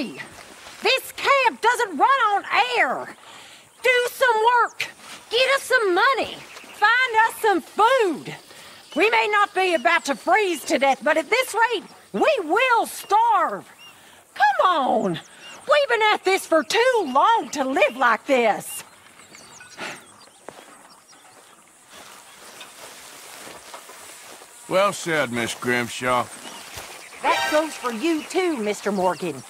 me! This camp doesn't run on air! Do some work! Get us some money! Find us some food! We may not be about to freeze to death, but at this rate, we will starve! Come on! We've been at this for too long to live like this! Well said, Miss Grimshaw. That goes for you too, Mr. Morgan.